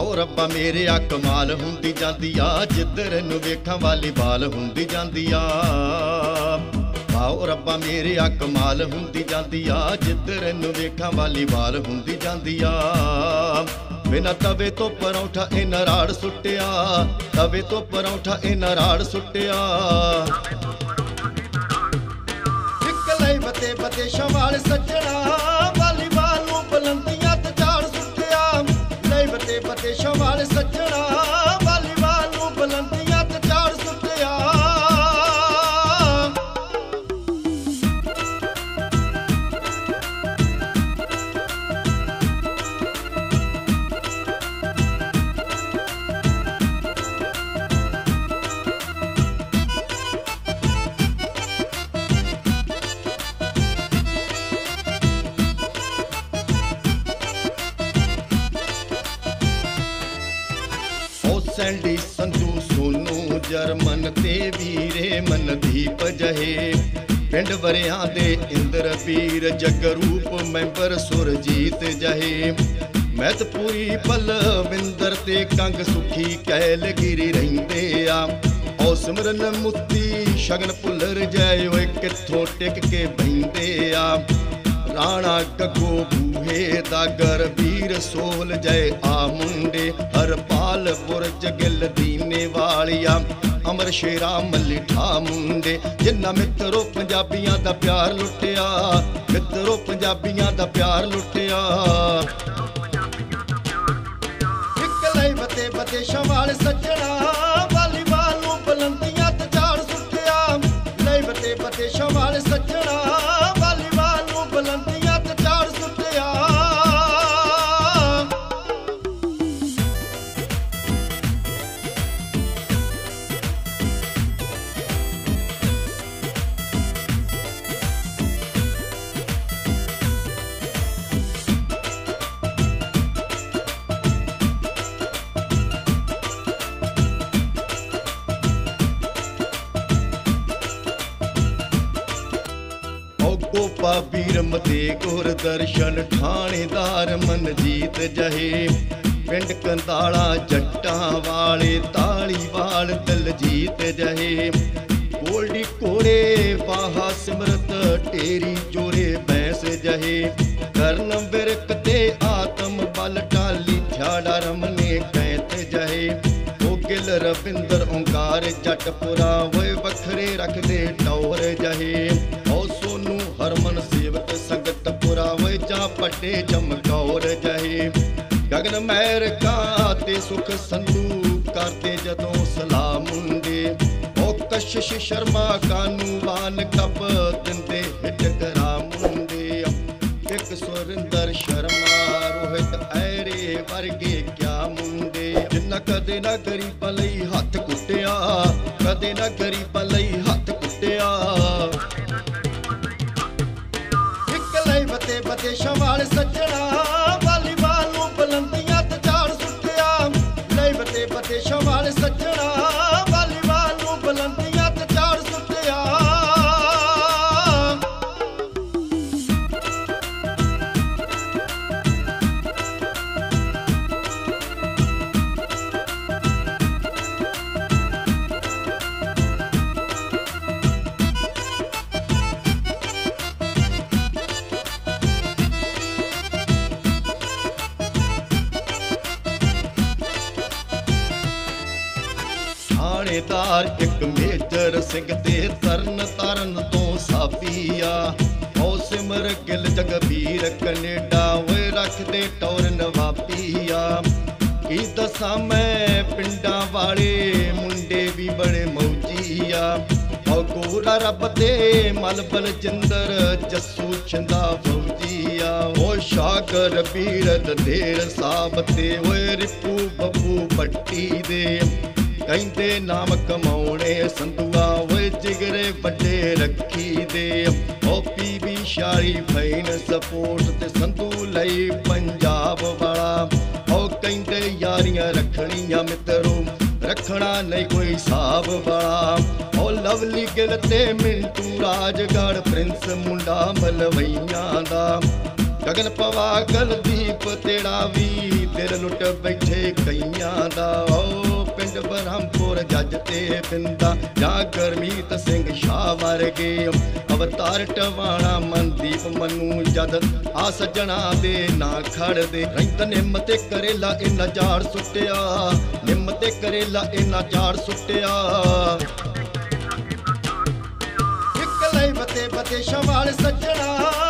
ਰੱਬਾ ਮੇਰੇ ਆ ਕਮਾਲ ਹੁੰਦੀ ਜਾਂਦੀ ਆ, ਜਿੱਧਰ ਨੂੰ ਵੇਖਾਂ ਵਾਲੀ ਬਾਲ ਹੁੰਦੀ ਜਾਂਦੀ ਆ। ਵਾਓ ਰੱਬਾ ਮੇਰੇ ਆ ਕਮਾਲ ਹੁੰਦੀ ਜਾਂਦੀ ਆ, ਜਿੱਧਰ ਨੂੰ ਵੇਖਾਂ ਵਾਲੀ ਬਾਲ ਹੁੰਦੀ ਜਾਂਦੀ ਆ। ਬਿਨਾ ਤਵੇ ਤੋਂ ਪਰੌਂਠਾ ਇਹ ਨਰਾੜ ਸੁੱਟਿਆ, ਤਵੇ ਤੋਂ ਪਰੌਂਠਾ ਇਹ ਨਰਾੜ ਸੁੱਟਿਆ। ਇੱਕ ਬਤੇ ਬਤੇ ਸ਼ਵਾਲ ਸੱਜਣਾ। ਸੈਂਡੀ ਸੰਧੂ ਸੋਨੂ ਜਰਮਨ ਤੇ ਵੀਰੇ ਮਨਦੀਪ ਜਹੇ ਪਿੰਡ ਵਰਿਆਂ ਦੇ ਇੰਦਰ ਵੀਰ ਜਗਰੂਪ ਮੈਂਬਰ ਸੁਰਜੀਤ ਜਹੇ ਮਹਿਤਪੁਰੀ ਪਲਵਿੰਦਰ ਤੇ ਕੰਗ ਸੁਖੀ ਕੈਲਗਿਰੀ ਰਹਿੰਦੇ ਆ ਓ ਸਿਮਰਨ ਮੁੱਤੀ ਸ਼ਗਨ ਭੁੱਲਰ ਜੈ ਓਏ ਕਿੱਥੋਂ ਟਿਕ ਕੇ ਬੈਂਦੇ ਆ ਰਾਣਾ ਕੱਗੋ ਬੂਹੇ ਦਾਗਰ ਵੀਰ ਸੋਲ ਜੈ ਆ ਮੁੰਡੇ ਹਰਪਾਲ ਬੁਰਜ ਗਿੱਲ ਦੀਨੇ ਵਾਲੀਆ, ਅਮਰ ਸ਼ੇਰਾ ਮੱਲੀਠਾ ਮੁੰਡੇ। ਜਿੰਨਾ ਮਿੱਤਰੋ ਪੰਜਾਬੀਆਂ ਦਾ ਪਿਆਰ ਲੁੱਟਿਆ, ਮਿੱਤਰੋ ਪੰਜਾਬੀਆਂ ਦਾ ਪਿਆਰ ਲੁੱਟਿਆ। ਇੱਕ ਬਤੇ ਬਤੇ ਸ਼ਵਾਲ ਸੱਜਣਾ, ਵਾਲੀਬਾਲ ਨੂੰ ਬੁਲੰਦੀਆਂ ਤੇ ਝਾੜ ਸੁੱਟਿਆ। ਲਈ ਬਤੇ ਬਤੇ ਸ਼ਵਾਲ ਸੱਜਣਾ ਗੋਪਾ ਵੀਰ ਮਤੇ ਦਰਸ਼ਨ ਠਾਣੇਦਾਰ ਮਨਜੀਤ ਜਹੇ। ਪਿੰਡ ਕੰਦਾਲਾ ਜੱਟਾਂ ਵਾਲੇ ਤਾਲੀਵਾਲ ਦਲਜੀਤ ਜਹੇ। ਗੋਲਡੀ ਕੋੜੇ ਬਾਹਾ ਸਿਮਰਤ, ਢੇਰੀ ਜੋਰੇ ਬੈਸ ਜਹੇ। ਕਰਨ ਬਿਰਕ ਤੇ ਆਤਮ ਬਲ ਟਾਲੀ ਥਿਆੜਾ ਰਮਨੇ ਕੈਤ ਜਹੇ। ਉਹ ਰਵਿੰਦਰ ਓੰਕਾਰ ਜੱਟਪੁਰਾ, ਓਏ ਵੱਖਰੇ ਰੱਖਦੇ ਟੌਰ ਜਹੇ। ਓ ਸੋਨੂ ਹਰਮਨ ਸੇਵਕ ਸੰਗਤ ਪੁਰਾ ਓਏ ਪੱਟੇ ਚਮਕੌਰ ਜਹੇ। ਗਗਨ ਮਹਿਰ ਕਾ ਤੇ ਸੁਖ ਸੰਧੂ ਕਰਦੇ ਜਦੋਂ ਸਲਾਮ ਮੁੰਡੇ। ਓ ਕਸ਼ਿਸ਼ ਸ਼ਰਮਾ ਕਾਨੂੰਵਾਨ ਕਬ ਦਿੰਦੇ ਹਿੱਟ ਕਰਾ ਮੁੰਡੇ। ਇੱਕ ਸੁਰਿੰਦਰ ਸ਼ਰਮਾ ਰੋਹਿਤ ਐਰੇ ਵਰਗੇ ਕਿਆ ਮੁੰਡੇ। ਜਿੰਨਾ ਕਦੇ ਨਾ ਗਰੀਬਾਂ ਲਈ ਹੱਥ ਕੁੱਟਿਆ, ਕਦੇ ਨਾ ਗਰੀਬਾਂ ਲਈ ਹੱਥ ਲਈ ਬਤੇ ਸੱਜਣਾ ਵਾਲੀਬਾਲ ਨੂੰ ਬੁਲੰਦੀਆਂ ਤੇ ਝਾੜ ਸੁੱਟਿਆ। ਲਈ ਬਤੇ ਬਤੇ ਸ਼ਵਾਲ ਸੱਜਣਾ ਥਾਣੇਦਾਰ ਇੱਕ ਮੇਜਰ ਸਿੰਘ ਤੇ ਤਰਨ ਤਰਨ ਤੋਂ ਸਾਬੀਆ ਓ ਸਿਮਰ ਗਿਲ ਜਗਬੀਰ ਕੈਨੇਡਾ ਓਏ ਰੱਖਦੇ ਟੌਰ ਨਵਾਬੀਆ ਕੀ ਦੱਸਾਂ ਮੈਂ ਪਿੰਡਾਂ ਵਾਲੇ ਮੁੰਡੇ ਵੀ ਬੜੇ ਮੌਜੀਆ ਓ ਗੋਰਾ ਰੱਬ ਤੇ ਮਲਬਲ ਜਿੰਦਰ ਜੱਸੂ ਛੰਦਾ ਫੌਜੀਆ ਓ ਸ਼ਾਕਰ ਬੀਰਤ ਢੇਰ ਸਾਬ ਤੇ ਓਏ ਰਿਪੂ ਬੱਬੂ ਪੱਟੀ ਦੇ। ਕਹਿੰਦੇ ਨਾਮ ਕਮਾਉਣੇ ਸੰਧੂਆ ਓਏ ਜਿਗਰੇ ਵੱਡੇ ਰੱਖੀ ਦੇ। ਓ ਪੀਬੀ ਸ਼ਾਰੀ ਫੈਨ ਸਪੋਰਟ ਤੇ ਸੰਧੂ ਲਈ ਪੰਜਾਬ ਵਾਲਾ। ਓ ਕਹਿੰਦੇ ਯਾਰੀਆਂ ਰੱਖਣੀਆਂ ਮਿੱਤਰੋ, ਰੱਖਣਾ ਨਹੀਂ ਕੋਈ ਹਿਸਾਬ ਵਾਲਾ। ਓ ਲਵਲੀ ਗਿਲ ਤੇ ਮਿੰਟੂ ਰਾਜਗੜ ਪ੍ਰਿੰਸ ਮੁੰਡਾ ਮਲਵਈਆਂ ਦਾ। ਗਗਨ ਪਵਾ ਗਲਦੀਪ ਤੇੜਾ ਵੀ, ਦਿਲ ਲੁੱਟ ਬੈਠੇ ਕਈਆਂ ਦਾ। ਓ ਪਿੰਡ ਬ੍ਰਹਮਪੁਰ ਜੱਜ ਤੇ ਬਿੰਦਾ ਜਾਂ ਗਰਮੀਤ ਸਿੰਘ ਸ਼ਾਹ ਵਰਗੇ। ਅਵਤਾਰ ਟਵਾਣਾ ਮਨਦੀਪ ਮਨੂ ਜਦ ਆ ਸੱਜਣਾ ਦੇ ਨਾ ਖੜਦੇ। ਰਹਿੰਦ ਨਿੰਮ ਤੇ ਕਰੇਲਾ ਇਹਨਾਂ ਝਾੜ ਸੁੱਟਿਆ, ਨਿੰਮ ਤੇ ਕਰੇਲਾ ਇਹਨਾਂ ਝਾੜ ਸੁੱਟਿਆ। ਇੱਕ ਲਈ ਬਤੇ ਬਤੇ ਸ਼ਵਾਲ ਸੱਜਣਾ।